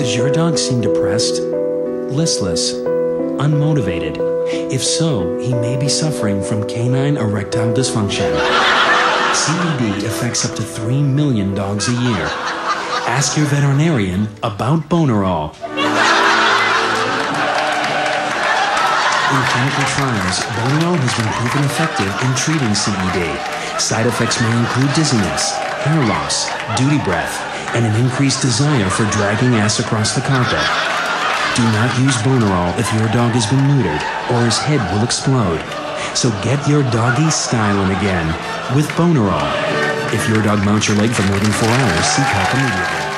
Does your dog seem depressed, listless, unmotivated? If so, he may be suffering from canine erectile dysfunction. CED affects up to 3 million dogs a year. Ask your veterinarian about Bonerol. In clinical trials, Bonerol has been proven effective in treating CED. Side effects may include dizziness, hair loss, duty breath, and an increased desire for dragging ass across the carpet. Do not use Bonerol if your dog has been neutered or his head will explode. So get your doggy styling again with Bonerol. If your dog mounts your leg for more than four hours, seek help immediately.